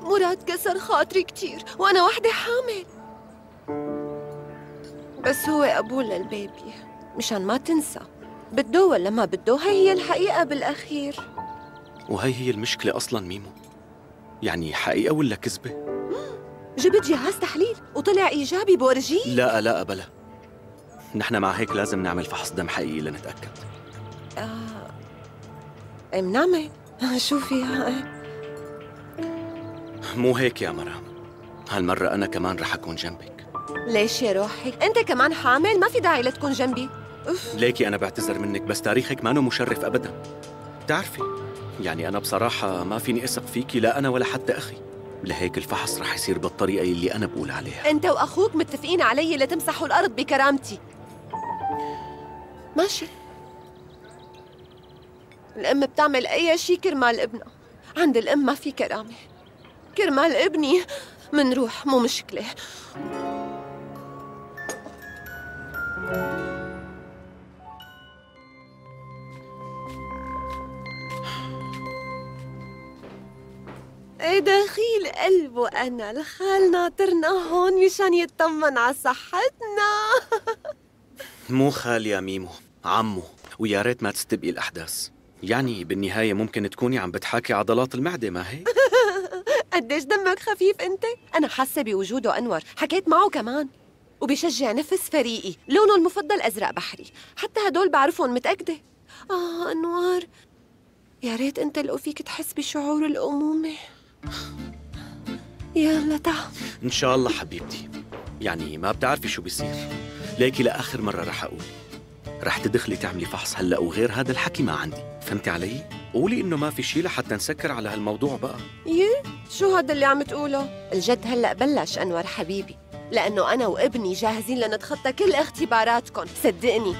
مراد كسر خاطري كتير وأنا وحدة حامل. بس هو قبول للبيبي مشان ما تنسى. بده ولا ما بده؟ هي هي الحقيقة بالأخير. وهي هي المشكلة أصلا ميمو. يعني حقيقة ولا كذبة؟ جبت جهاز تحليل وطلع إيجابي بورجيه. لا لا بلا. نحن مع هيك لازم نعمل فحص دم حقيقي لنتأكد. آه. منعمل شو فيها؟ إيه مو هيك يا مرام. هالمرة أنا كمان رح أكون جنبك. ليش يا روحي؟ أنت كمان حامل؟ ما في داعي لتكون جنبي. أوف. ليكي أنا بعتذر منك بس تاريخك مانو مشرف أبدا. بتعرفي يعني أنا بصراحة ما فيني أثق فيكي لا أنا ولا حتى أخي. لهيك الفحص رح يصير بالطريقة اللي أنا بقول عليها. أنت وأخوك متفقين علي لتمسحوا الأرض بكرامتي. ماشي. الأم بتعمل أي شيء كرمال ابنها. عند الأم ما في كرامة. كرمال ابني منروح مو مشكلة. إيه دخيل قلبه أنا الخال ناطرنا هون مشان يطمن على صحتنا. مو خال يا ميمو عمو ويا ريت ما تستبقي الأحداث. يعني بالنهاية ممكن تكوني عم بتحاكي عضلات المعدة ما هيك؟ قديش دمك خفيف أنت؟ أنا حاسة بوجوده أنور. حكيت معه كمان. وبيشجع نفس فريقي. لونه المفضل أزرق بحري. حتى هدول بعرفهم متأكدة. آه انوار يا ريت أنت لو فيك تحس بشعور الأمومة. يلا تعال. إن شاء الله حبيبتي. يعني ما بتعرفي شو بيصير. ليكي لآخر مرة رح أقول. رح تدخلي تعملي فحص هلأ وغير هذا الحكي ما عندي. فهمتي علي؟ قولي إنه ما في شي لحتى نسكر على هالموضوع بقى. يه شو هذا اللي عم تقوله؟ الجد هلأ بلش أنور حبيبي لأنه أنا وابني جاهزين لنتخطى كل اختباراتكم صدقني.